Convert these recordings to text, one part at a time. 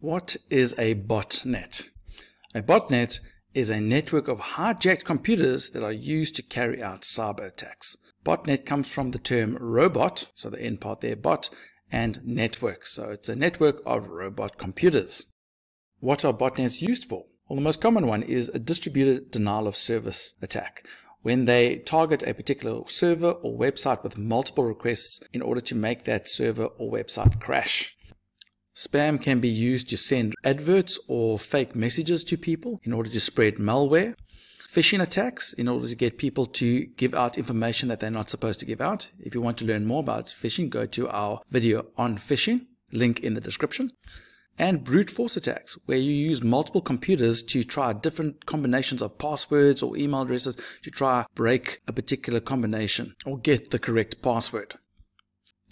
What is a botnet? A botnet is a network of hijacked computers that are used to carry out cyber attacks. Botnet comes from the term robot, so the end part there, bot, and network. So it's a network of robot computers. What are botnets used for? Well, the most common one is a distributed denial of service attack when they target a particular server or website with multiple requests in order to make that server or website crash. Spam can be used to send adverts or fake messages to people in order to spread malware. Phishing attacks in order to get people to give out information that they're not supposed to give out. If you want to learn more about phishing, go to our video on phishing, link in the description. And brute force attacks, where you use multiple computers to try different combinations of passwords or email addresses to try break a particular combination or get the correct password.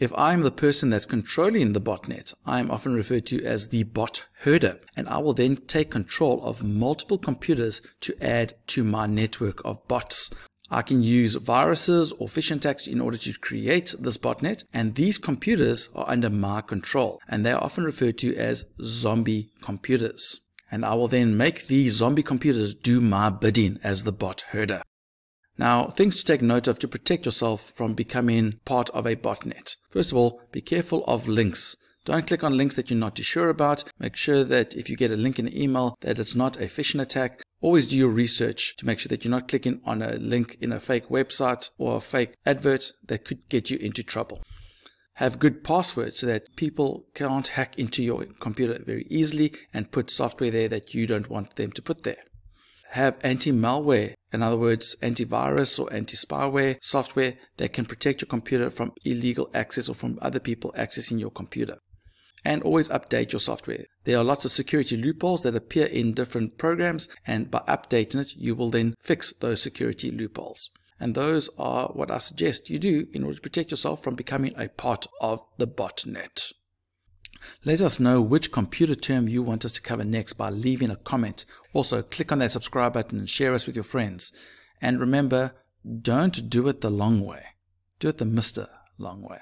If I'm the person that's controlling the botnet, I am often referred to as the bot herder, and I will then take control of multiple computers to add to my network of bots. I can use viruses or phishing attacks in order to create this botnet, and these computers are under my control, and they are often referred to as zombie computers. And I will then make these zombie computers do my bidding as the bot herder. Now, things to take note of to protect yourself from becoming part of a botnet. First of all, be careful of links. Don't click on links that you're not too sure about. Make sure that if you get a link in an email that it's not a phishing attack. Always do your research to make sure that you're not clicking on a link in a fake website or a fake advert that could get you into trouble. Have good passwords so that people can't hack into your computer very easily and put software there that you don't want them to put there have anti-malware, in other words, antivirus or anti-spyware software that can protect your computer from illegal access or from other people accessing your computer. And always update your software. There are lots of security loopholes that appear in different programs, and by updating it, you will then fix those security loopholes. And those are what I suggest you do in order to protect yourself from becoming a part of the botnet. Let us know which computer term you want us to cover next by leaving a comment. Also, click on that subscribe button and share us with your friends. And remember, don't do it the long way. Do it the Mr. Long way.